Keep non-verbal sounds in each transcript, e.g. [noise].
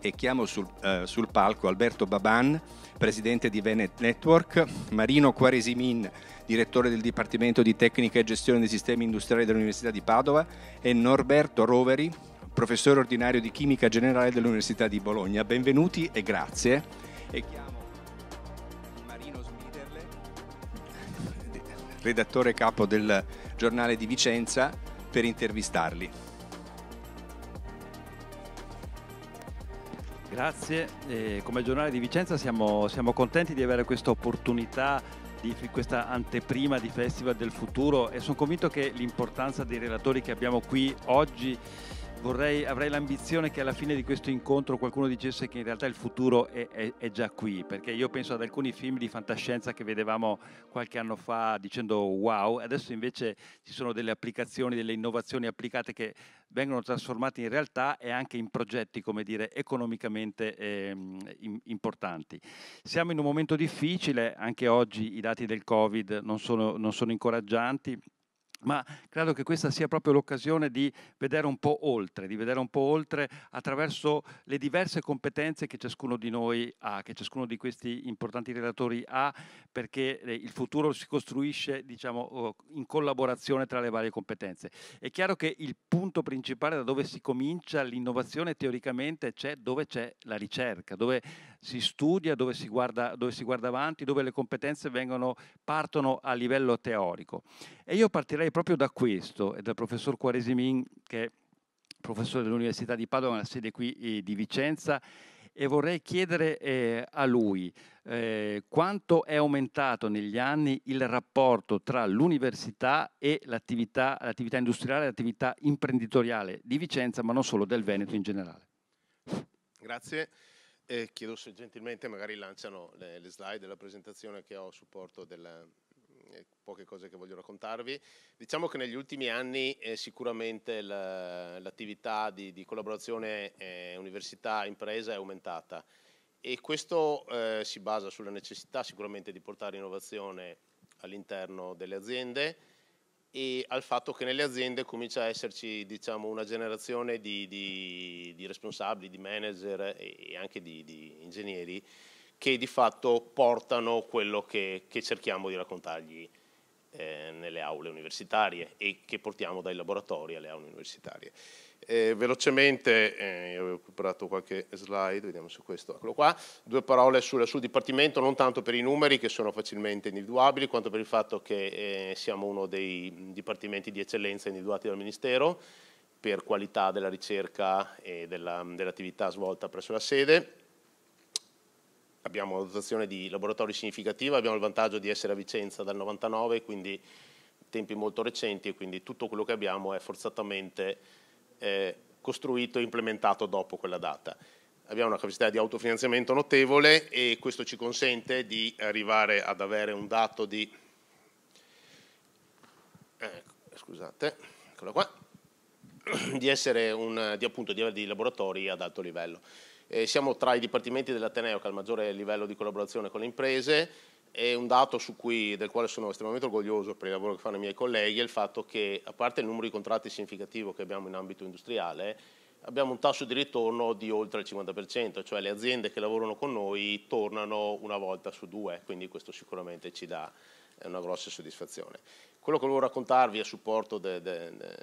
e chiamo sul, uh, sul, palco Alberto Baban, presidente di Venet Network, Marino Quaresimin, direttore del Dipartimento di Tecnica e Gestione dei Sistemi Industriali dell'Università di Padova e Norberto Roveri, professore ordinario di Chimica Generale dell'Università di Bologna. Benvenuti e grazie. E chiamo Marino Smiderle, redattore capo del giornale di Vicenza, per intervistarli. Grazie, eh, come giornale di Vicenza siamo, siamo contenti di avere questa opportunità di questa anteprima di Festival del Futuro e sono convinto che l'importanza dei relatori che abbiamo qui oggi vorrei, avrei l'ambizione che alla fine di questo incontro qualcuno dicesse che in realtà il futuro è, è, è, già qui, perché io penso ad alcuni film di fantascienza che vedevamo qualche anno fa dicendo wow, adesso invece ci sono delle applicazioni, delle innovazioni applicate che vengono trasformate in realtà e anche in progetti, come dire, economicamente eh, importanti. Siamo in un momento difficile, anche oggi i dati del Covid non sono, non sono incoraggianti, ma credo che questa sia proprio l'occasione di vedere un po' oltre, di vedere un po' oltre attraverso le diverse competenze che ciascuno di noi ha, che ciascuno di questi importanti relatori ha, perché eh, il futuro si costruisce diciamo, in collaborazione tra le varie competenze. È chiaro che il punto principale da dove si comincia l'innovazione teoricamente c'è dove c'è la ricerca, dove si studia, dove si guarda, dove si guarda avanti, dove le competenze vengono, partono a livello teorico. E io partirei partirei proprio da questo e dal professor Quaresimin, che è professore dell'Università di Padova, la sede qui eh, di Vicenza, e vorrei chiedere eh, a lui eh, quanto è aumentato negli anni il rapporto tra l'università e l'attività, l'attività industriale e l'attività imprenditoriale di Vicenza, ma non solo del Veneto in generale. Grazie. Eh, chiedo se gentilmente magari lanciano le, le, slide della presentazione che ho a supporto della, poche cose che voglio raccontarvi. Diciamo che negli ultimi anni eh, sicuramente l'attività di, di, collaborazione eh, università-impresa è aumentata e questo eh, si basa sulla necessità sicuramente di portare innovazione all'interno delle aziende e al fatto che nelle aziende comincia a esserci diciamo, una generazione di, di, di, responsabili, di manager e anche di, di ingegneri che di fatto portano quello che, che cerchiamo di raccontargli eh, nelle aule universitarie e che portiamo dai laboratori alle aule universitarie. Eh, velocemente, eh, io avevo preparato qualche slide, vediamo su questo, eccolo qua, due parole sul, sul, Dipartimento, non tanto per i numeri che sono facilmente individuabili, quanto per il fatto che eh, siamo uno dei dipartimenti di eccellenza individuati dal Ministero per qualità della ricerca e dell'attività dell svolta presso la sede abbiamo una dotazione di laboratori significativa, abbiamo il vantaggio di essere a Vicenza dal 99, quindi tempi molto recenti e quindi tutto quello che abbiamo è forzatamente eh, costruito e implementato dopo quella data. Abbiamo una capacità di autofinanziamento notevole e questo ci consente di arrivare ad avere un dato di, eh, scusate, eccolo qua, di essere un, di, appunto, di avere dei laboratori ad alto livello. Eh, siamo tra i dipartimenti dell'Ateneo che ha il maggiore livello di collaborazione con le imprese e un dato cui, del quale sono estremamente orgoglioso per il lavoro che fanno i miei colleghi è il fatto che, a parte il numero di contratti significativo che abbiamo in ambito industriale, abbiamo un tasso di ritorno di oltre il 50%, cioè le aziende che lavorano con noi tornano una volta su due, quindi questo sicuramente ci dà una grossa soddisfazione. Quello che volevo raccontarvi a supporto de, de, de,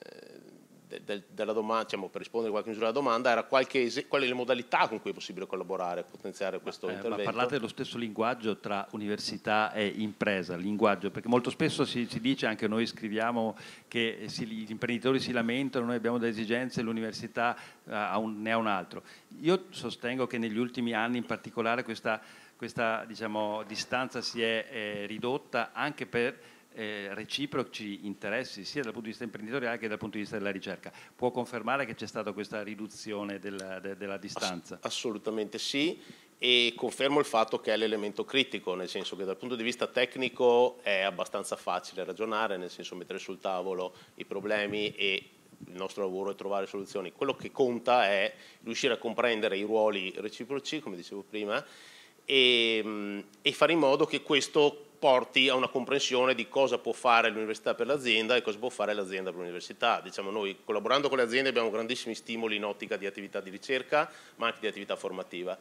de, della domanda, diciamo, per rispondere a qualche misura alla domanda, era qualche, quali le modalità con cui è possibile collaborare, potenziare questo eh, intervento. Ma parlate dello stesso linguaggio tra università e impresa, linguaggio, perché molto spesso si, si dice, anche noi scriviamo, che si, gli imprenditori si lamentano, noi abbiamo delle esigenze, l'università uh, un, ne ha un altro. Io sostengo che negli ultimi anni in particolare questa, questa diciamo, distanza si è eh, ridotta anche per eh, reciproci interessi sia dal punto di vista imprenditoriale che dal punto di vista della ricerca. Può confermare che c'è stata questa riduzione della, de, della distanza? Ass assolutamente sì e confermo il fatto che è l'elemento critico, nel senso che dal punto di vista tecnico è abbastanza facile ragionare, nel senso mettere sul tavolo i problemi e il nostro lavoro è trovare soluzioni. Quello che conta è riuscire a comprendere i ruoli reciproci, come dicevo prima, e, e fare in modo che questo porti a una comprensione di cosa può fare l'università per l'azienda e cosa può fare l'azienda per l'università. Diciamo noi collaborando con le aziende abbiamo grandissimi stimoli in ottica di attività di ricerca ma anche di attività formativa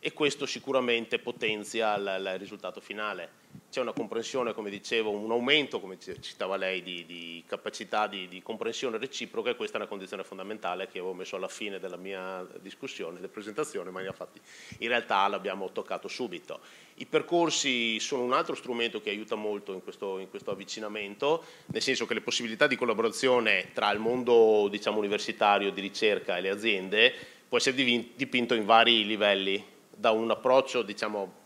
e questo sicuramente potenzia il, risultato finale. C'è una comprensione, come dicevo, un aumento, come citava lei, di, di capacità di, di, comprensione reciproca e questa è una condizione fondamentale che avevo messo alla fine della mia discussione, della presentazione, ma infatti in realtà l'abbiamo toccato subito. I percorsi sono un altro strumento che aiuta molto in questo, in questo avvicinamento, nel senso che le possibilità di collaborazione tra il mondo diciamo, universitario di ricerca e le aziende può essere dipinto in vari livelli da un approccio diciamo,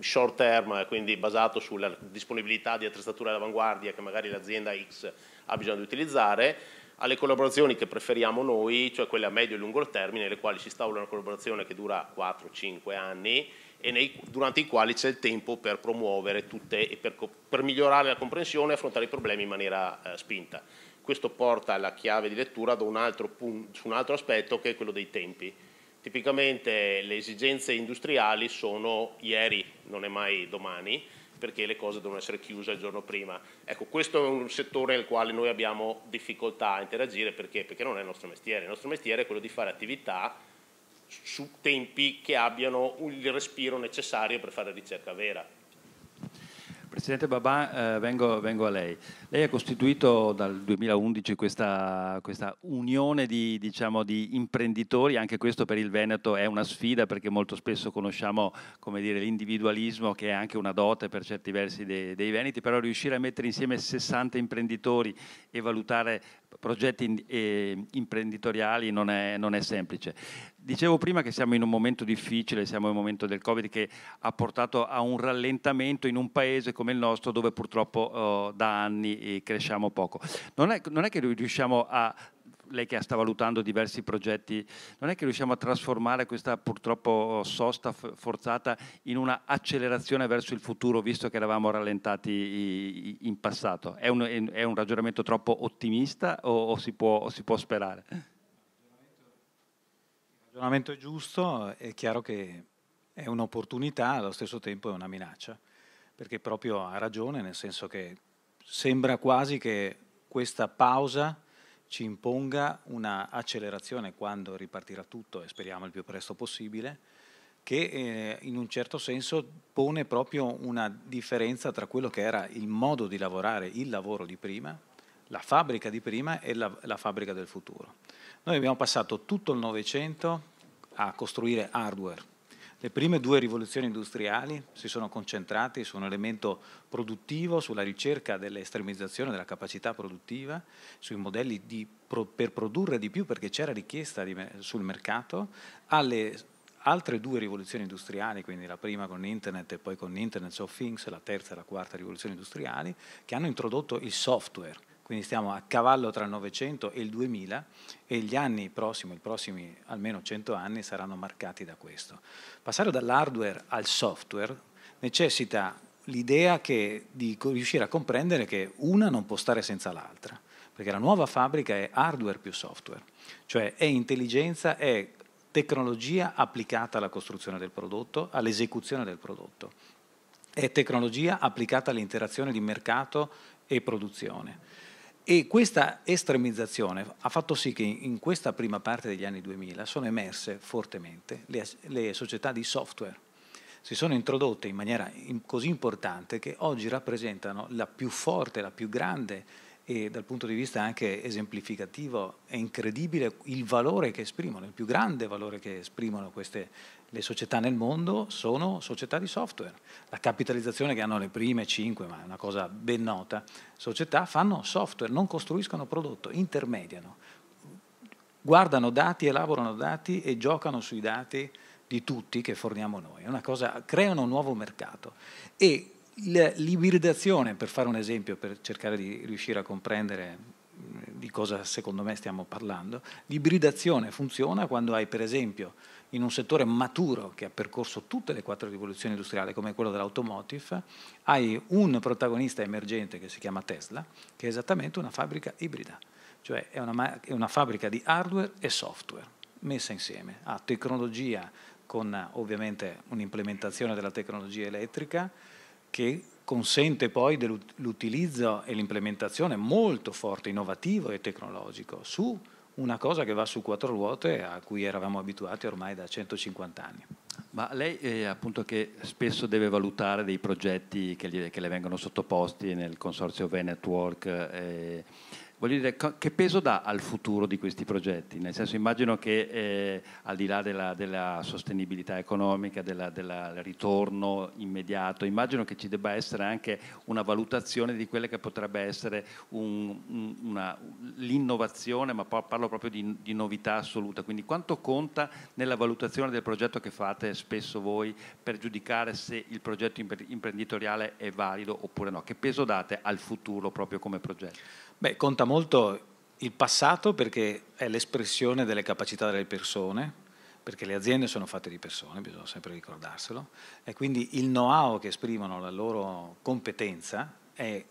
short term, quindi basato sulla disponibilità di attrezzature all'avanguardia che magari l'azienda X ha bisogno di utilizzare, alle collaborazioni che preferiamo noi, cioè quelle a medio e lungo termine, nelle quali si instaura una collaborazione che dura 4-5 anni e nei, durante i quali c'è il tempo per promuovere tutte e per, per, migliorare la comprensione e affrontare i problemi in maniera eh, spinta. Questo porta la chiave di lettura un punto, su un altro aspetto che è quello dei tempi Tipicamente le esigenze industriali sono ieri, non è mai domani, perché le cose devono essere chiuse il giorno prima. Ecco, questo è un settore nel quale noi abbiamo difficoltà a interagire perché? perché non è il nostro mestiere. Il nostro mestiere è quello di fare attività su tempi che abbiano il respiro necessario per fare ricerca vera. Presidente Babà, eh, vengo, vengo, a lei. Lei ha costituito dal 2011 questa, questa unione di, diciamo, di, imprenditori, anche questo per il Veneto è una sfida perché molto spesso conosciamo l'individualismo che è anche una dote per certi versi dei, dei, Veneti, però riuscire a mettere insieme 60 imprenditori e valutare progetti eh, imprenditoriali non è, non è semplice. Dicevo prima che siamo in un momento difficile, siamo in un momento del Covid che ha portato a un rallentamento in un paese come il nostro dove purtroppo oh, da anni eh, cresciamo poco. Non è, non è, che riusciamo a, lei che sta valutando diversi progetti, non è che riusciamo a trasformare questa purtroppo sosta forzata in una accelerazione verso il futuro visto che eravamo rallentati in passato? È un, è un ragionamento troppo ottimista o, o, si può, o si può sperare? Il ragionamento è giusto, è chiaro che è un'opportunità, allo stesso tempo è una minaccia, perché proprio ha ragione, nel senso che sembra quasi che questa pausa ci imponga una accelerazione quando ripartirà tutto e speriamo il più presto possibile, che eh, in un certo senso pone proprio una differenza tra quello che era il modo di lavorare, il lavoro di prima, la fabbrica di prima e la, la fabbrica del futuro. Noi abbiamo passato tutto il Novecento a costruire hardware. Le prime due rivoluzioni industriali si sono concentrate su un elemento produttivo, sulla ricerca dell'estremizzazione della capacità produttiva, sui modelli di, per produrre di più perché c'era richiesta di, sul mercato, alle altre due rivoluzioni industriali, quindi la prima con Internet e poi con Internet of Things, la terza e la quarta rivoluzione industriali, che hanno introdotto il software quindi stiamo a cavallo tra il Novecento e il 2000 e gli anni prossimi, i prossimi almeno 100 anni saranno marcati da questo. Passare dall'hardware al software necessita l'idea di riuscire a comprendere che una non può stare senza l'altra, perché la nuova fabbrica è hardware più software, cioè è intelligenza, è tecnologia applicata alla costruzione del prodotto, all'esecuzione del prodotto, è tecnologia applicata all'interazione di mercato e produzione e questa estremizzazione ha fatto sì che in questa prima parte degli anni 2000 sono emerse fortemente le, le società di software. Si sono introdotte in maniera così importante che oggi rappresentano la più forte, la più grande e dal punto di vista anche esemplificativo è incredibile il valore che esprimono, il più grande valore che esprimono queste le società nel mondo sono società di software. La capitalizzazione che hanno le prime cinque, ma è una cosa ben nota, società fanno software, non costruiscono prodotto, intermediano. Guardano dati, elaborano dati e giocano sui dati di tutti che forniamo noi. Cosa, creano un nuovo mercato. E l'ibridazione, per fare un esempio, per cercare di riuscire a comprendere di cosa secondo me stiamo parlando, l'ibridazione funziona quando hai per esempio in un settore maturo che ha percorso tutte le quattro rivoluzioni industriali come quello dell'automotive, hai un protagonista emergente che si chiama Tesla, che è esattamente una fabbrica ibrida, cioè è una, è una fabbrica di hardware e software messa insieme, ha tecnologia con ovviamente un'implementazione della tecnologia elettrica che consente poi l'utilizzo e l'implementazione molto forte, innovativo e tecnologico su una cosa che va su quattro ruote a cui eravamo abituati ormai da 150 anni. Ma lei eh, appunto che spesso deve valutare dei progetti che, gli, che le vengono sottoposti nel consorzio V-Network, eh, voglio dire, che peso dà al futuro di questi progetti? Nel senso, immagino che eh, al di là della, della sostenibilità economica, del ritorno immediato, immagino che ci debba essere anche una valutazione di quelle che potrebbe essere un, una, l'innovazione, ma parlo proprio di, di novità assoluta. Quindi quanto conta nella valutazione del progetto che fate spesso voi per giudicare se il progetto imprenditoriale è valido oppure no? Che peso date al futuro proprio come progetto? Beh, conta molto il passato perché è l'espressione delle capacità delle persone, perché le aziende sono fatte di persone, bisogna sempre ricordarselo, e quindi il know-how che esprimono la loro competenza è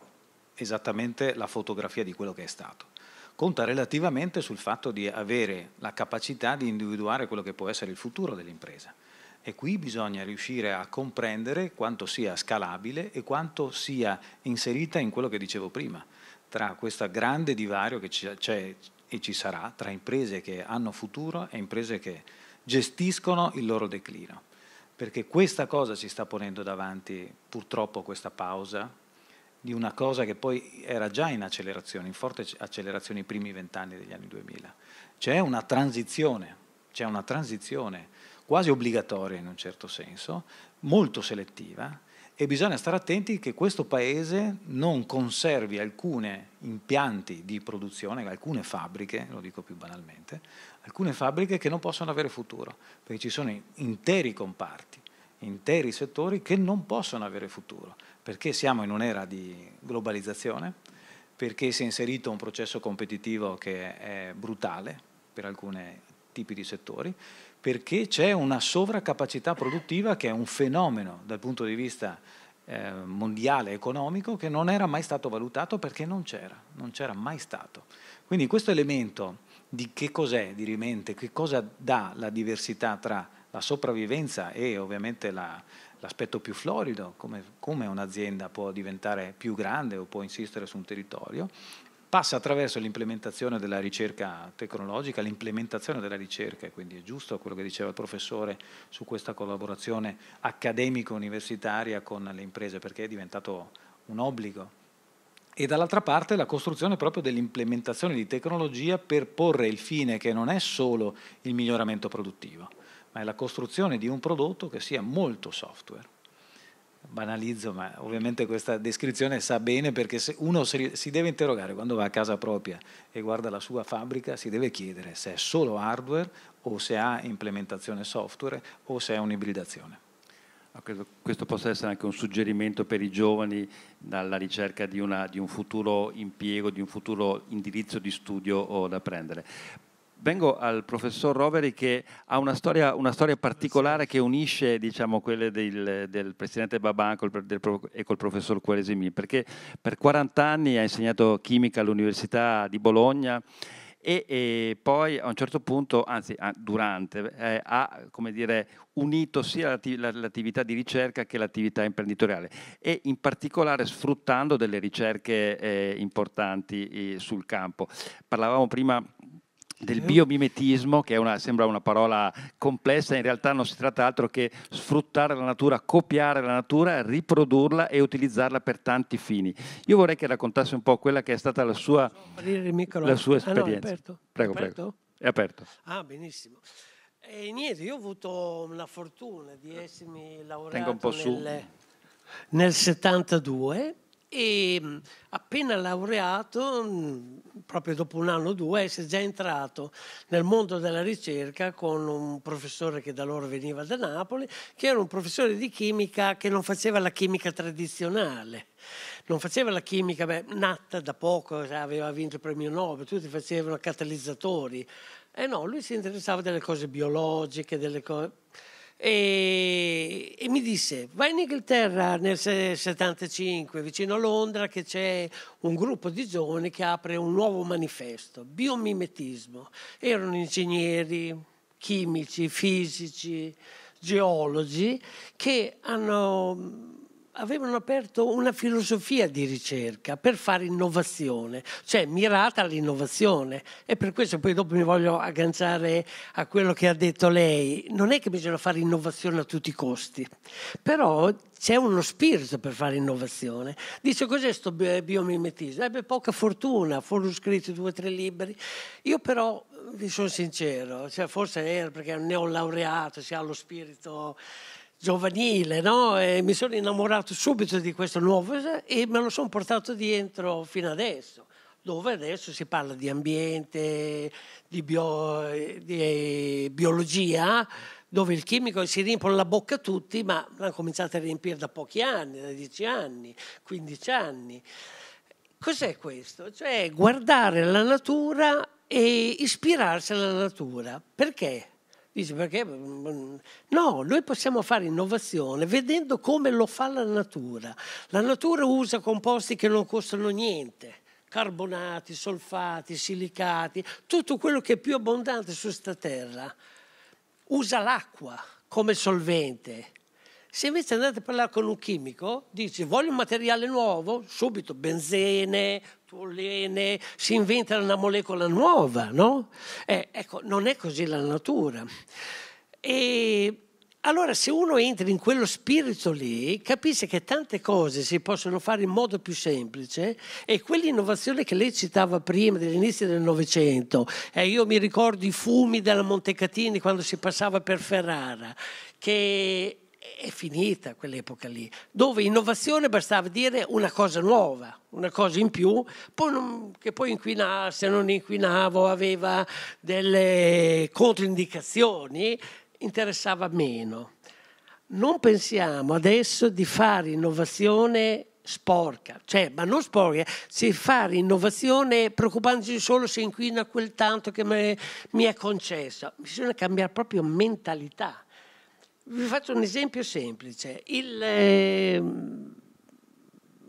esattamente la fotografia di quello che è stato. Conta relativamente sul fatto di avere la capacità di individuare quello che può essere il futuro dell'impresa. E qui bisogna riuscire a comprendere quanto sia scalabile e quanto sia inserita in quello che dicevo prima tra questo grande divario che c'è e ci sarà tra imprese che hanno futuro e imprese che gestiscono il loro declino. Perché questa cosa ci sta ponendo davanti purtroppo questa pausa di una cosa che poi era già in accelerazione, in forte accelerazione i primi vent'anni degli anni 2000. C'è una transizione, c'è una transizione quasi obbligatoria in un certo senso, molto selettiva, e bisogna stare attenti che questo paese non conservi alcuni impianti di produzione, alcune fabbriche, lo dico più banalmente, alcune fabbriche che non possono avere futuro, perché ci sono interi comparti, interi settori che non possono avere futuro, perché siamo in un'era di globalizzazione, perché si è inserito un processo competitivo che è brutale per alcuni tipi di settori, perché c'è una sovraccapacità produttiva che è un fenomeno dal punto di vista eh, mondiale economico che non era mai stato valutato perché non c'era, non c'era mai stato. Quindi questo elemento di che cos'è di rimente, che cosa dà la diversità tra la sopravvivenza e ovviamente la, l'aspetto più florido, come, come un'azienda può diventare più grande o può insistere su un territorio, passa attraverso l'implementazione della ricerca tecnologica, l'implementazione della ricerca, e quindi è giusto quello che diceva il professore su questa collaborazione accademico-universitaria con le imprese, perché è diventato un obbligo. E dall'altra parte la costruzione proprio dell'implementazione di tecnologia per porre il fine che non è solo il miglioramento produttivo, ma è la costruzione di un prodotto che sia molto software banalizzo, ma ovviamente questa descrizione sa bene perché se uno si deve interrogare quando va a casa propria e guarda la sua fabbrica, si deve chiedere se è solo hardware o se ha implementazione software o se è un'ibridazione. Credo questo possa essere anche un suggerimento per i giovani dalla ricerca di, una, di un futuro impiego, di un futuro indirizzo di studio da prendere. Vengo al professor Roveri che ha una storia, una storia particolare che unisce diciamo, quelle del, del presidente Baban col, del, e col professor Quaresimi, perché per 40 anni ha insegnato chimica all'Università di Bologna e, e, poi a un certo punto, anzi durante, eh, ha dire, unito sia l'attività di ricerca che l'attività imprenditoriale e in particolare sfruttando delle ricerche eh, importanti eh, sul campo. Parlavamo prima del biomimetismo, che una, sembra una parola complessa, in realtà non si tratta altro che sfruttare la natura, copiare la natura, riprodurla e utilizzarla per tanti fini. Io vorrei che raccontasse un po' quella che è stata la sua, la sua esperienza. Ah, no, è aperto? Prego, è aperto? prego. È aperto. Ah, benissimo. E niente, io ho avuto la fortuna di essermi laureato nel, nel 72 e appena laureato, mm, proprio dopo un anno o due, si è già entrato nel mondo della ricerca con un professore che da loro veniva da Napoli, che era un professore di chimica che non faceva la chimica tradizionale. Non faceva la chimica beh, nata da poco, aveva vinto il premio Nobel, tutti facevano catalizzatori. E no, lui si interessava delle cose biologiche, delle cose e, e, mi disse vai in Inghilterra nel 75 vicino a Londra che c'è un gruppo di giovani che apre un nuovo manifesto biomimetismo. Erano ingegneri chimici fisici geologi che hanno avevano aperto una filosofia di ricerca per fare innovazione, cioè mirata all'innovazione. E per questo poi dopo mi voglio agganciare a quello che ha detto lei. Non è che bisogna fare innovazione a tutti i costi, però c'è uno spirito per fare innovazione. Dice cos'è questo biomimetismo? Ebbe poca fortuna, furono scritti due o tre libri. Io però vi sono sincero, cioè forse era perché è un neolaureato, si ha lo spirito giovanile, no? E mi sono innamorato subito di questo nuovo e me lo sono portato dietro fino adesso, dove adesso si parla di ambiente, di, bio, di biologia, dove il chimico si riempie la bocca a tutti, ma l'hanno cominciato a riempire da pochi anni, da 10 anni, 15 anni. Cos'è questo? Cioè guardare la natura e ispirarsi alla natura. Perché? Dice perché? No, noi possiamo fare innovazione vedendo come lo fa la natura. La natura usa composti che non costano niente, carbonati, solfati, silicati, tutto quello che è più abbondante su questa terra. Usa l'acqua come solvente. Se invece andate a parlare con un chimico, dice voglio un materiale nuovo, subito benzene, toluene, si inventa una molecola nuova, no? Eh, ecco, non è così la natura. E allora se uno entra in quello spirito lì, capisce che tante cose si possono fare in modo più semplice e quell'innovazione che lei citava prima, dell'inizio del Novecento, eh, io mi ricordo i fumi della Montecatini quando si passava per Ferrara, che è finita quell'epoca lì, dove innovazione bastava dire una cosa nuova, una cosa in più, poi non, che poi inquinasse, non inquinavo, aveva delle controindicazioni, interessava meno. Non pensiamo adesso di fare innovazione sporca, cioè, ma non sporca, si fare innovazione preoccupandosi solo se inquina quel tanto che me, mi è concesso. Bisogna cambiare proprio mentalità vi faccio un esempio semplice. Il, ehm,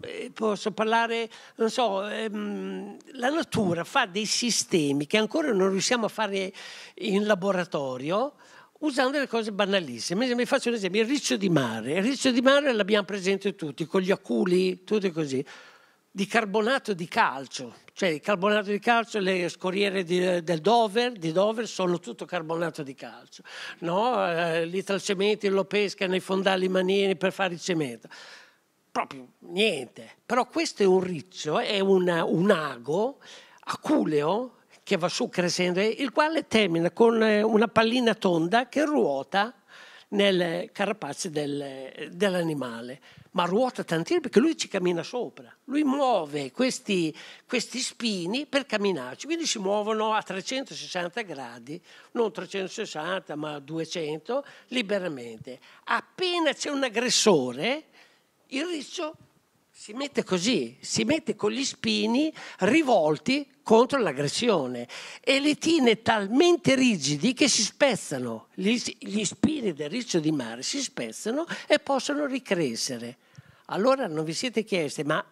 eh, posso parlare, non so, ehm, la natura fa dei sistemi che ancora non riusciamo a fare in laboratorio usando delle cose banalissime. Vi faccio un esempio, il riccio di mare. Il riccio di mare l'abbiamo presente tutti, con gli aculi, tutto così di carbonato di calcio, cioè il carbonato di calcio, le scorriere di, del Dover, di Dover sono tutto carbonato di calcio, no? eh, l'Italcementi lo pesca nei fondali manini per fare il cemento, proprio niente, però questo è un riccio, è una, un ago aculeo che va su crescendo, il quale termina con eh, una pallina tonda che ruota nel carapace del, dell'animale ma ruota tantissimo perché lui ci cammina sopra. Lui muove questi, questi, spini per camminarci, quindi si muovono a 360 gradi, non 360 ma 200, liberamente. Appena c'è un aggressore, il riccio si mette così, si mette con gli spini rivolti contro l'aggressione e li tiene talmente rigidi che si spezzano, gli, gli spini del riccio di mare si spezzano e possono ricrescere. Allora non vi siete chiesti, ma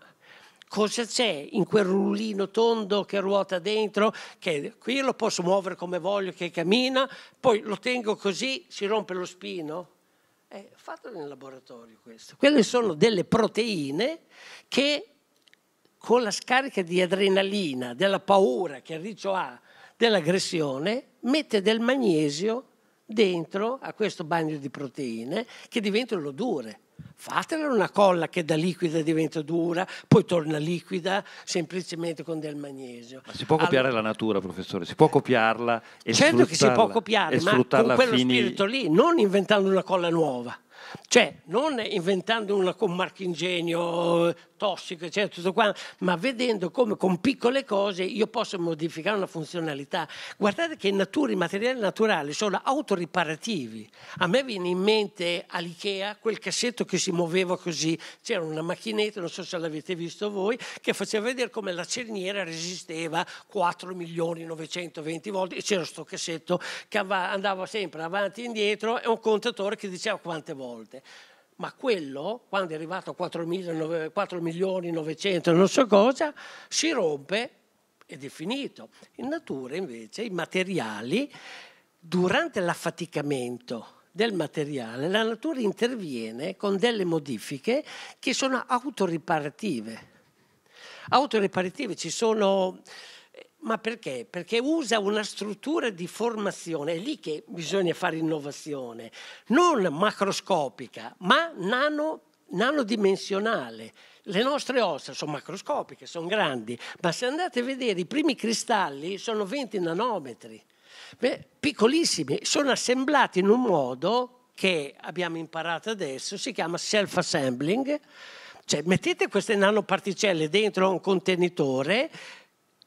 cosa c'è in quel rullino tondo che ruota dentro, che qui lo posso muovere come voglio, che cammina, poi lo tengo così, si rompe lo spino? Eh, fatelo in laboratorio questo. Quelle sono delle proteine che con la scarica di adrenalina, della paura che il riccio ha, dell'aggressione, mette del magnesio dentro a questo bagno di proteine che diventano l'odore. Fatela una colla che da liquida diventa dura, poi torna liquida semplicemente con del magnesio. Ma si può copiare allora, la natura, professore? Si può copiarla e Certo che si può copiare, ma con quello spirito lì, non inventando una colla nuova. Cioè, non inventando una con marchingegno tossico, eccetera, tutto quanto, ma vedendo come con piccole cose io posso modificare una funzionalità. Guardate che in natura i materiali naturali sono autoriparativi. A me viene in mente all'Ikea quel cassetto che si muoveva così, c'era una macchinetta, non so se l'avete visto voi, che faceva vedere come la cerniera resisteva 4 milioni 920 volte e c'era questo cassetto che andava sempre avanti e indietro e un contatore che diceva quante volte ma quello, quando è arrivato a 4, 4 milioni 900 non so cosa, si rompe ed è finito. In natura invece i materiali, durante l'affaticamento del materiale, la natura interviene con delle modifiche che sono autoriparative. Autoriparative ci sono ma perché? Perché usa una struttura di formazione, è lì che bisogna fare innovazione, non macroscopica, ma nano, nanodimensionale. Le nostre ossa sono macroscopiche, sono grandi, ma se andate a vedere i primi cristalli sono 20 nanometri, Beh, piccolissimi, sono assemblati in un modo che abbiamo imparato adesso, si chiama self-assembling, cioè mettete queste nanoparticelle dentro un contenitore,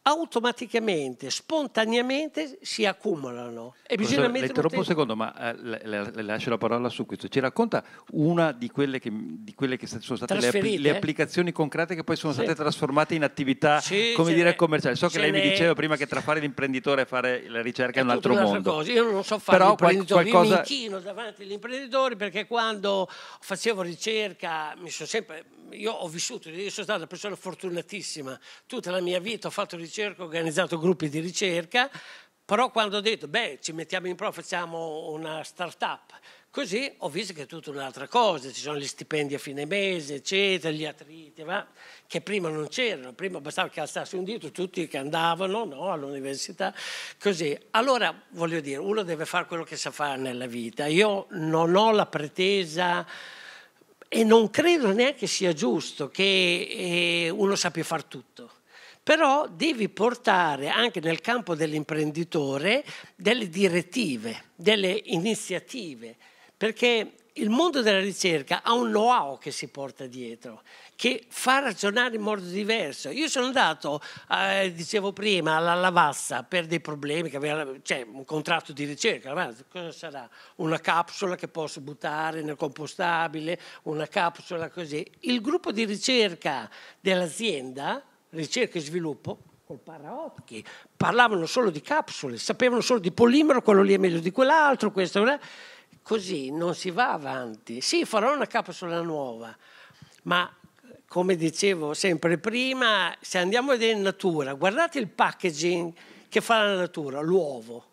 automaticamente, spontaneamente si accumulano. E bisogna Professor, interrompo un secondo, ma eh, le, le, le, lascio la parola su questo. Ci racconta una di quelle che, di quelle che sono state le, le, applicazioni concrete che poi sono sì. state trasformate in attività, sì, come dire, commerciali. So che lei mi diceva prima che tra fare l'imprenditore e fare la ricerca è, è un altro mondo. Cosa. Io non so fare Però l'imprenditore, qualcosa... io mi inchino davanti agli imprenditori perché quando facevo ricerca mi sono sempre io ho vissuto, io sono stata una persona fortunatissima, tutta la mia vita ho fatto ricerca, ho organizzato gruppi di ricerca, però quando ho detto, beh, ci mettiamo in pro, facciamo una start-up, così ho visto che è tutta un'altra cosa, ci sono gli stipendi a fine mese, eccetera, gli attriti, va? che prima non c'erano, prima bastava che alzassi un dito tutti che andavano no, all'università, così. Allora, voglio dire, uno deve fare quello che sa fare nella vita. Io non ho la pretesa e non credo neanche sia giusto che eh, uno sappia fare tutto. Però devi portare anche nel campo dell'imprenditore delle direttive, delle iniziative, perché il mondo della ricerca ha un know-how che si porta dietro, che fa ragionare in modo diverso. Io sono andato, eh, dicevo prima, alla Lavassa per dei problemi, che aveva cioè, un contratto di ricerca. Cosa sarà? Una capsula che posso buttare nel compostabile, una capsula così. Il gruppo di ricerca dell'azienda, ricerca e sviluppo, col Paraocchi, parlavano solo di capsule, sapevano solo di polimero, quello lì è meglio di quell'altro, questo, così non si va avanti. Sì, farò una capsula nuova, ma come dicevo sempre prima, se andiamo a vedere in natura, guardate il packaging che fa la natura, l'uovo.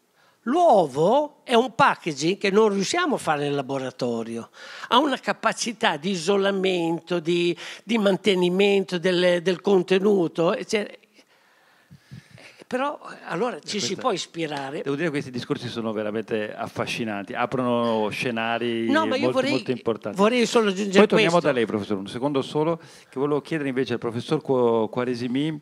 L'uovo è un packaging che non riusciamo a fare nel laboratorio, ha una capacità di isolamento, di, di mantenimento del, del contenuto, eccetera però allora ci questa, si può ispirare. Devo dire che questi discorsi sono veramente affascinanti, aprono scenari no, molto, vorrei, molto, importanti. Vorrei solo aggiungere Poi torniamo questo. da lei, professore, un secondo solo, che volevo chiedere invece al professor Quaresimi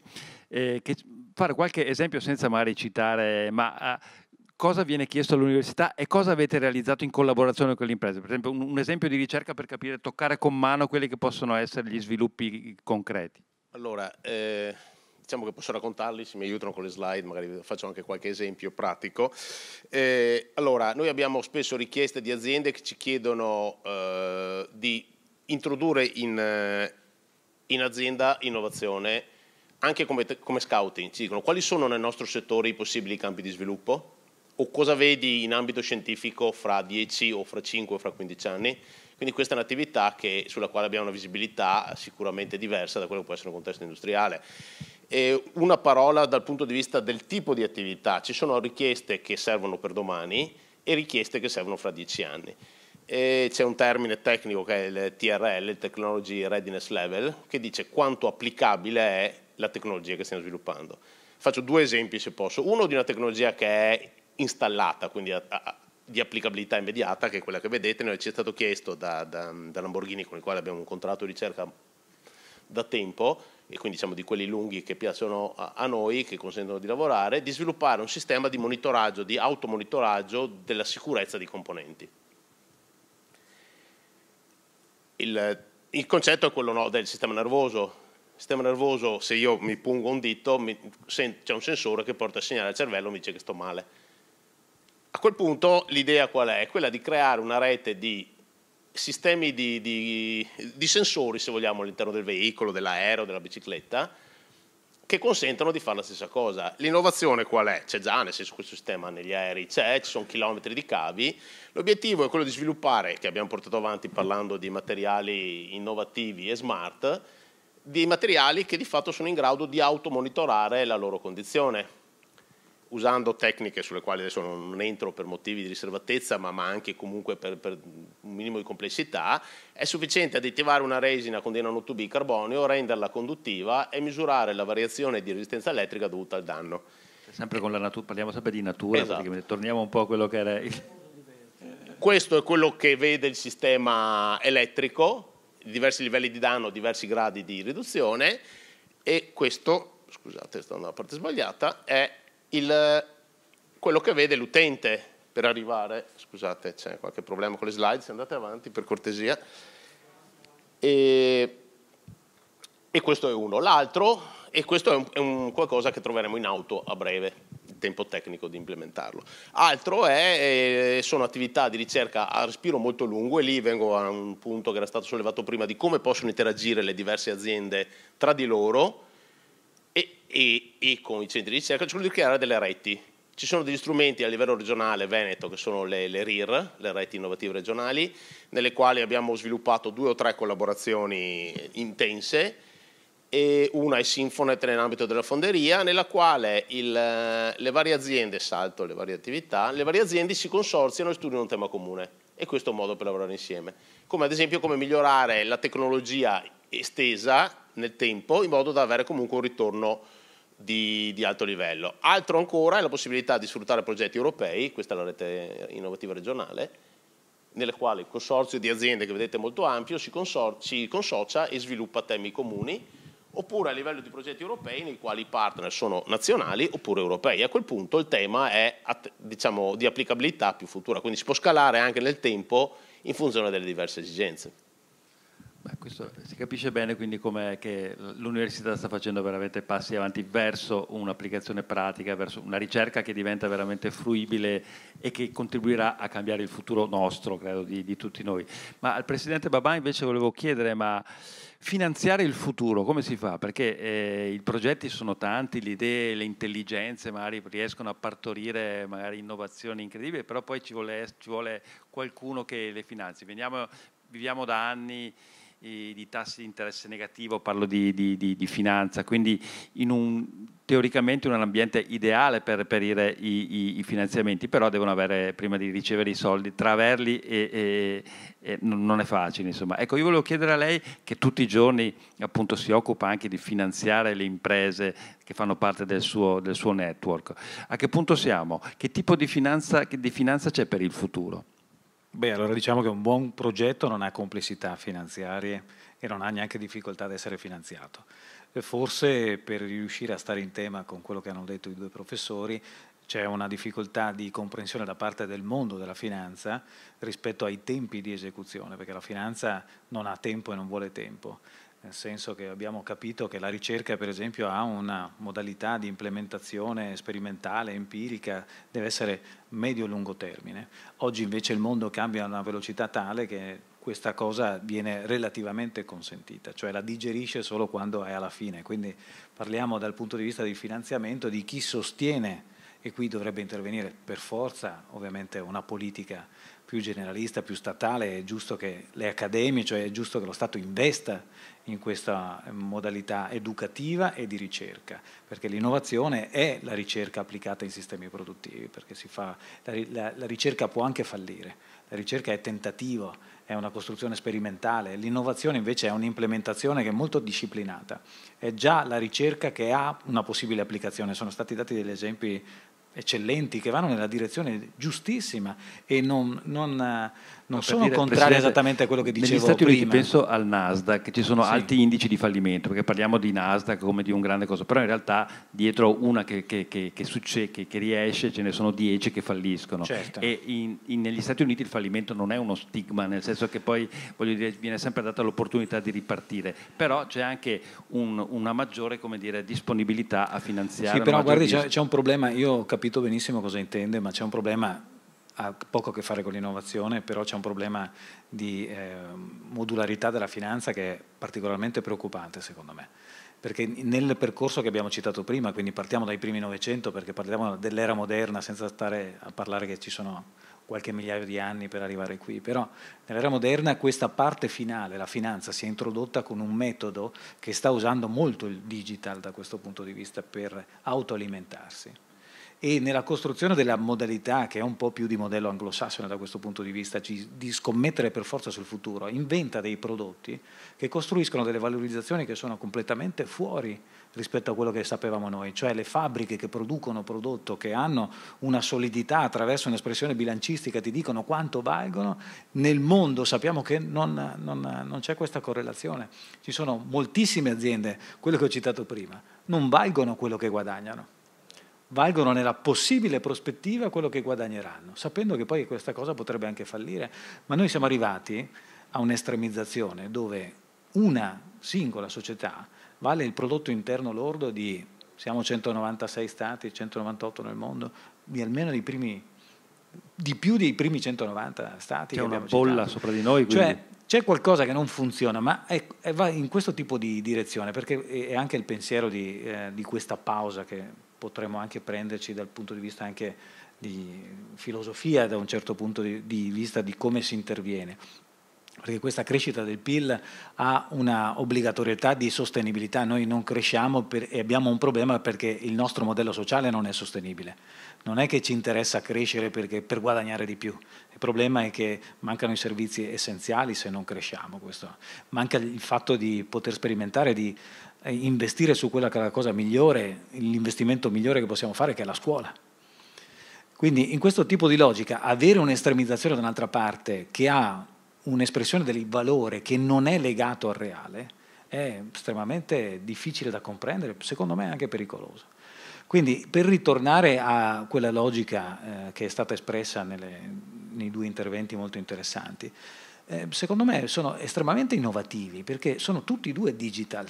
eh, che fare qualche esempio senza magari citare, ma... Uh, cosa viene chiesto all'università e cosa avete realizzato in collaborazione con le imprese. Per esempio, un, un, esempio di ricerca per capire, toccare con mano quelli che possono essere gli sviluppi concreti. Allora, eh, diciamo che posso raccontarli, se mi aiutano con le slide, magari faccio anche qualche esempio pratico. Eh, allora, noi abbiamo spesso richieste di aziende che ci chiedono eh, di introdurre in, eh, in, azienda innovazione anche come, come scouting, ci dicono quali sono nel nostro settore i possibili campi di sviluppo o cosa vedi in ambito scientifico fra 10 o fra 5 o fra 15 anni. Quindi questa è un'attività sulla quale abbiamo una visibilità sicuramente diversa da quello che può essere un contesto industriale. E una parola dal punto di vista del tipo di attività. Ci sono richieste che servono per domani e richieste che servono fra dieci anni. E c'è un termine tecnico che è il TRL, il Technology Readiness Level, che dice quanto applicabile è la tecnologia che stiamo sviluppando. Faccio due esempi se posso. Uno di una tecnologia che è installata, quindi a, a, di applicabilità immediata, che è quella che vedete, noi ci è stato chiesto da, da, da Lamborghini, con il quale abbiamo un contratto di ricerca da tempo, e quindi diciamo di quelli lunghi che piacciono a, a, noi, che consentono di lavorare, di sviluppare un sistema di monitoraggio, di automonitoraggio della sicurezza dei componenti. Il, il concetto è quello no, del sistema nervoso. Il sistema nervoso, se io mi pungo un dito, c'è un sensore che porta il segnale al cervello e mi dice che sto male. A quel punto l'idea qual è? È quella di creare una rete di sistemi di, di, di sensori, se vogliamo, all'interno del veicolo, dell'aereo, della bicicletta, che consentono di fare la stessa cosa. L'innovazione qual è? C'è già, nel senso questo sistema negli aerei c'è, ci sono chilometri di cavi. L'obiettivo è quello di sviluppare, che abbiamo portato avanti parlando di materiali innovativi e smart, di materiali che di fatto sono in grado di automonitorare la loro condizione. Usando tecniche sulle quali adesso non entro per motivi di riservatezza, ma, ma anche comunque per, per, un minimo di complessità, è sufficiente additivare una resina con dei nanotub carbonio, renderla conduttiva e misurare la variazione di resistenza elettrica dovuta al danno. Sempre con la natura, parliamo sempre di natura, esatto. torniamo un po' a quello che era il... Questo è quello che vede il sistema elettrico, diversi livelli di danno, diversi gradi di riduzione e questo, scusate sto andando alla parte sbagliata, è il, quello che vede l'utente per arrivare, scusate c'è qualche problema con le slide, se andate avanti per cortesia, e, e questo è uno. L'altro, e questo è un, è un qualcosa che troveremo in auto a breve, il tempo tecnico di implementarlo. Altro è, eh, sono attività di ricerca a respiro molto lungo e lì vengo a un punto che era stato sollevato prima di come possono interagire le diverse aziende tra di loro e, e con i centri di ricerca, cioè di creare delle reti. Ci sono degli strumenti a livello regionale veneto che sono le, le RIR, le reti innovative regionali, nelle quali abbiamo sviluppato due o tre collaborazioni intense e una è Sinfonet nell'ambito della fonderia, nella quale il, le varie aziende, salto le varie attività, le varie aziende si consorziano e studiano un tema comune e questo è un modo per lavorare insieme. Come ad esempio come migliorare la tecnologia estesa nel tempo in modo da avere comunque un ritorno di, di, alto livello. Altro ancora è la possibilità di sfruttare progetti europei, questa è la rete innovativa regionale, nelle quali il consorzio di aziende che vedete molto ampio si, si consocia e sviluppa temi comuni, oppure a livello di progetti europei nei quali i partner sono nazionali oppure europei. A quel punto il tema è diciamo, di applicabilità più futura, quindi si può scalare anche nel tempo in funzione delle diverse esigenze. Questo si capisce bene quindi come l'università sta facendo veramente passi avanti verso un'applicazione pratica, verso una ricerca che diventa veramente fruibile e che contribuirà a cambiare il futuro nostro, credo, di, di tutti noi. Ma al Presidente Babà invece volevo chiedere, ma finanziare il futuro come si fa? Perché eh, i progetti sono tanti, le idee, le intelligenze magari riescono a partorire magari innovazioni incredibili, però poi ci vuole, ci vuole qualcuno che le finanzi. Veniamo, viviamo da anni di tassi di interesse negativo, parlo di, di, di, di finanza, quindi in un, teoricamente in un ambiente ideale per reperire i, i, i, finanziamenti, però devono avere, prima di ricevere i soldi, tra averli e, e, e non è facile. Insomma. Ecco, io volevo chiedere a lei che tutti i giorni appunto si occupa anche di finanziare le imprese che fanno parte del suo, del suo network. A che punto siamo? Che tipo di finanza, di finanza c'è per il futuro? Beh, allora diciamo che un buon progetto non ha complessità finanziarie e non ha neanche difficoltà ad essere finanziato. Forse per riuscire a stare in tema con quello che hanno detto i due professori c'è una difficoltà di comprensione da parte del mondo della finanza rispetto ai tempi di esecuzione, perché la finanza non ha tempo e non vuole tempo nel senso che abbiamo capito che la ricerca per esempio ha una modalità di implementazione sperimentale, empirica, deve essere medio-lungo termine. Oggi invece il mondo cambia a una velocità tale che questa cosa viene relativamente consentita, cioè la digerisce solo quando è alla fine. Quindi parliamo dal punto di vista del finanziamento di chi sostiene, e qui dovrebbe intervenire per forza ovviamente una politica più generalista, più statale, è giusto che le accademie, cioè è giusto che lo Stato investa in questa modalità educativa e di ricerca, perché l'innovazione è la ricerca applicata in sistemi produttivi, perché fa, la, la, la ricerca può anche fallire, la ricerca è tentativo, è una costruzione sperimentale, l'innovazione invece è un'implementazione che è molto disciplinata, è già la ricerca che ha una possibile applicazione, sono stati dati degli esempi eccellenti che vanno nella direzione giustissima e non, non non sono dire, contrari esattamente a quello che dicevo Negli Stati prima. Uniti penso al Nasdaq, ci sono sì. alti indici di fallimento, perché parliamo di Nasdaq come di un grande cosa, però in realtà dietro una che, che, che, che succede, che, riesce ce ne sono dieci che falliscono. Certo. E in, in, negli Stati Uniti il fallimento non è uno stigma, nel senso che poi dire, viene sempre data l'opportunità di ripartire, però c'è anche un, una maggiore dire, disponibilità a finanziare. Sì, però guardi, c'è, c'è un problema, io ho capito benissimo cosa intende, ma c'è un problema ha poco a che fare con l'innovazione, però c'è un problema di eh, modularità della finanza che è particolarmente preoccupante secondo me. Perché nel percorso che abbiamo citato prima, quindi partiamo dai primi Novecento perché parliamo dell'era moderna senza stare a parlare che ci sono qualche migliaio di anni per arrivare qui, però nell'era moderna questa parte finale, la finanza, si è introdotta con un metodo che sta usando molto il digital da questo punto di vista per autoalimentarsi e nella costruzione della modalità, che è un po' più di modello anglosassone da questo punto di vista, di scommettere per forza sul futuro, inventa dei prodotti che costruiscono delle valorizzazioni che sono completamente fuori rispetto a quello che sapevamo noi, cioè le fabbriche che producono prodotto, che hanno una solidità attraverso un'espressione bilancistica, ti dicono quanto valgono, nel mondo sappiamo che non, non, non c'è questa correlazione. Ci sono moltissime aziende, quello che ho citato prima, non valgono quello che guadagnano valgono nella possibile prospettiva quello che guadagneranno, sapendo che poi questa cosa potrebbe anche fallire. Ma noi siamo arrivati a un'estremizzazione dove una singola società vale il prodotto interno lordo di, siamo 196 stati, 198 nel mondo, di almeno dei primi, di più dei primi 190 stati. C'è una bolla citato. sopra di noi. Quindi... Cioè, c'è qualcosa che non funziona, ma è, è, va in questo tipo di direzione, perché è anche il pensiero di, eh, di questa pausa che potremmo anche prenderci dal punto di vista anche di filosofia, da un certo punto di, vista di come si interviene. Perché questa crescita del PIL ha una obbligatorietà di sostenibilità, noi non cresciamo per, e abbiamo un problema perché il nostro modello sociale non è sostenibile, non è che ci interessa crescere perché, per guadagnare di più, il problema è che mancano i servizi essenziali se non cresciamo, questo. manca il fatto di poter sperimentare, di investire su quella che è la cosa migliore, l'investimento migliore che possiamo fare che è la scuola. Quindi in questo tipo di logica avere un'estremizzazione da un'altra parte che ha un'espressione del valore che non è legato al reale è estremamente difficile da comprendere, secondo me anche pericoloso. Quindi per ritornare a quella logica eh, che è stata espressa nelle, nei due interventi molto interessanti, eh, secondo me sono estremamente innovativi perché sono tutti e due digital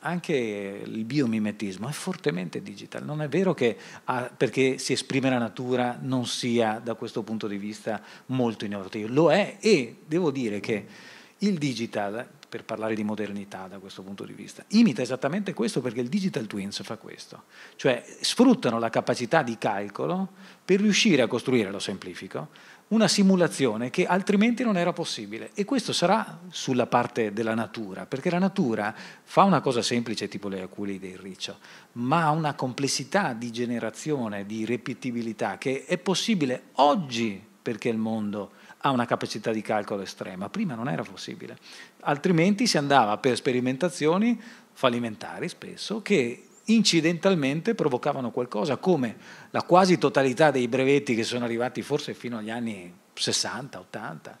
anche il biomimetismo è fortemente digital. Non è vero che ah, perché si esprime la natura non sia da questo punto di vista molto innovativo. Lo è e devo dire che il digital, per parlare di modernità da questo punto di vista, imita esattamente questo perché il digital twins fa questo. Cioè sfruttano la capacità di calcolo per riuscire a costruire, lo semplifico, una simulazione che altrimenti non era possibile. E questo sarà sulla parte della natura, perché la natura fa una cosa semplice tipo le aculi del riccio, ma ha una complessità di generazione, di ripetibilità che è possibile oggi perché il mondo ha una capacità di calcolo estrema, prima non era possibile, altrimenti si andava per sperimentazioni fallimentari spesso che incidentalmente provocavano qualcosa, come la quasi totalità dei brevetti che sono arrivati forse fino agli anni 60, 80,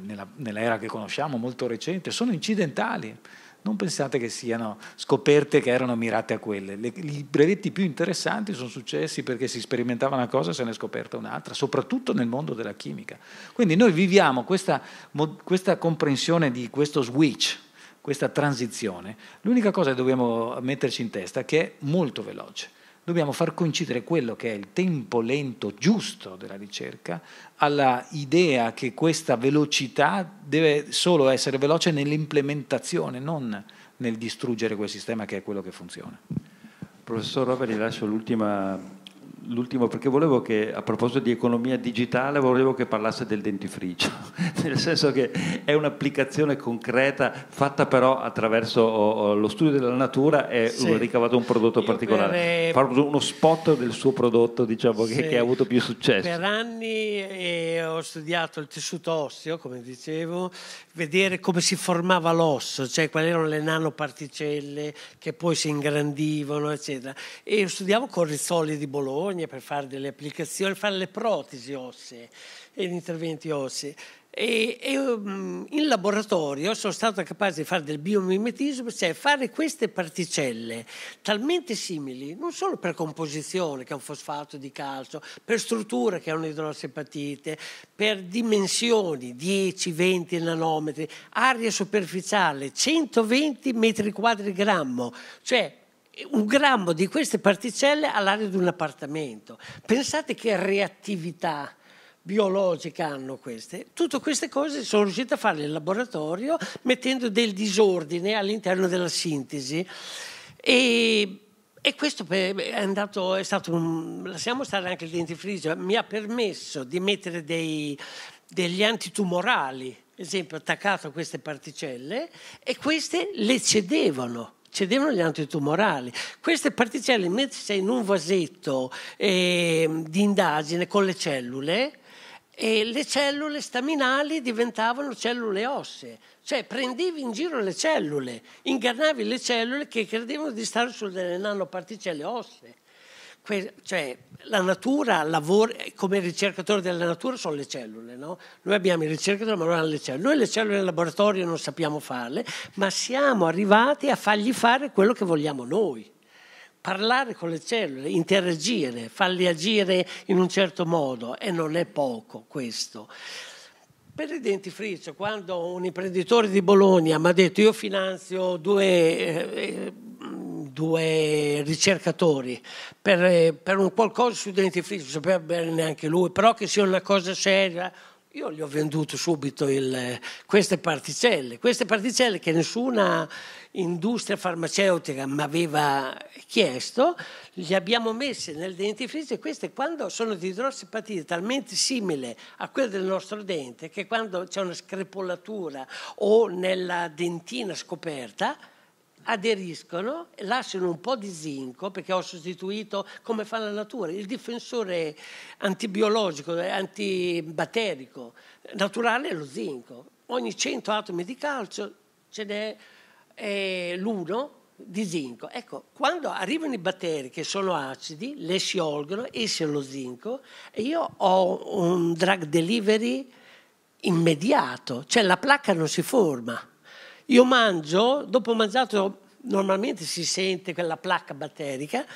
nella, nell'era che conosciamo, molto recente, sono incidentali. Non pensate che siano scoperte che erano mirate a quelle. Le, I brevetti più interessanti sono successi perché si sperimentava una cosa e se ne è scoperta un'altra, soprattutto nel mondo della chimica. Quindi noi viviamo questa, questa comprensione di questo switch questa transizione, l'unica cosa che dobbiamo metterci in testa è che è molto veloce. Dobbiamo far coincidere quello che è il tempo lento giusto della ricerca alla idea che questa velocità deve solo essere veloce nell'implementazione, non nel distruggere quel sistema che è quello che funziona. Professor Robert, vi lascio l'ultima l'ultimo perché volevo che a proposito di economia digitale volevo che parlasse del dentifricio [laughs] nel senso che è un'applicazione concreta fatta però attraverso lo studio della natura e sì. ricavato un prodotto Io particolare per, fare uno spot del suo prodotto diciamo sì. che, che, ha avuto più successo per anni eh, ho studiato il tessuto osseo come dicevo vedere come si formava l'osso cioè quali erano le nanoparticelle che poi si ingrandivano eccetera e studiavo con Rizzoli di Bologna Bologna per fare delle applicazioni, fare le protesi ossee e gli interventi ossei. E, e um, in laboratorio sono stato capace di fare del biomimetismo, cioè fare queste particelle talmente simili, non solo per composizione, che è un fosfato di calcio, per struttura, che è un'idrossepatite, per dimensioni, 10-20 nanometri, aria superficiale, 120 metri quadri grammo, cioè un grammo di queste particelle all'aria di un appartamento. Pensate che reattività biologica hanno queste. Tutte queste cose sono riuscite a fare in laboratorio mettendo del disordine all'interno della sintesi. E, e questo è, andato, è stato un... lasciamo stare anche il dentifricio, mi ha permesso di mettere dei, degli antitumorali, esempio attaccato a queste particelle, e queste le cedevano cedevano gli antitumorali. Queste particelle messe in un vasetto eh, di indagine con le cellule, e le cellule staminali diventavano cellule ossee, cioè prendevi in giro le cellule, ingannavi le cellule che credevano di stare su delle nanoparticelle ossee. Que- cioè, la natura lavora, come ricercatori della natura sono le cellule, no? Noi abbiamo i ricercatori ma non hanno le cellule. Noi le cellule nel laboratorio non sappiamo farle, ma siamo arrivati a fargli fare quello che vogliamo noi parlare con le cellule, interagire, farli agire in un certo modo e non è poco questo. Per il dentifricio, quando un imprenditore di Bologna mi ha detto io finanzio due, eh, due ricercatori per, per, un qualcosa sul dentifricio, sapeva bene neanche lui, però che sia una cosa seria, io gli ho venduto subito il, queste particelle, queste particelle che nessuna industria farmaceutica mi aveva chiesto, li abbiamo messi nel dentifricio e queste quando sono di idrossipatite talmente simili a quelle del nostro dente che quando c'è una screpolatura o nella dentina scoperta aderiscono, lasciano un po' di zinco, perché ho sostituito, come fa la natura, il difensore antibiologico, antibatterico naturale è lo zinco. Ogni 100 atomi di calcio ce n'è eh, l'uno di zinco. Ecco, quando arrivano i batteri che sono acidi, le sciolgono, esce lo zinco e io ho un drug delivery immediato, cioè la placca non si forma. Io mangio, dopo mangiato normalmente si sente quella placca batterica,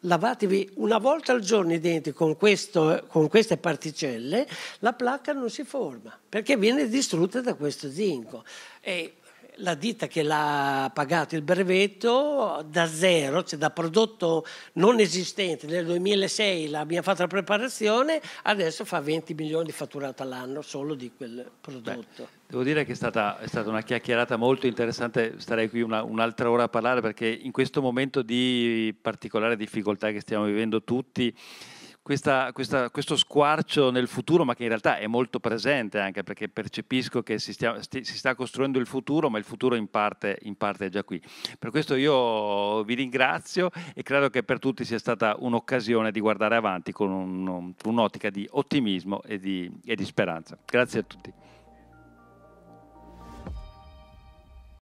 lavatevi una volta al giorno i denti con, questo, con, queste particelle, la placca non si forma perché viene distrutta da questo zinco. E la ditta che l'ha pagato il brevetto da zero, cioè da prodotto non esistente, nel 2006 l'abbiamo fatto la preparazione, adesso fa 20 milioni di fatturato all'anno solo di quel prodotto. Beh, devo dire che è stata, è stata, una chiacchierata molto interessante, starei qui una, un'altra ora a parlare perché in questo momento di particolare difficoltà che stiamo vivendo tutti, questa, questa, questo squarcio nel futuro, ma che in realtà è molto presente anche perché percepisco che si, stia, sti, si sta costruendo il futuro, ma il futuro in parte, in parte, è già qui. Per questo io vi ringrazio e credo che per tutti sia stata un'occasione di guardare avanti con, un, un'ottica di ottimismo e di, e di speranza. Grazie a tutti.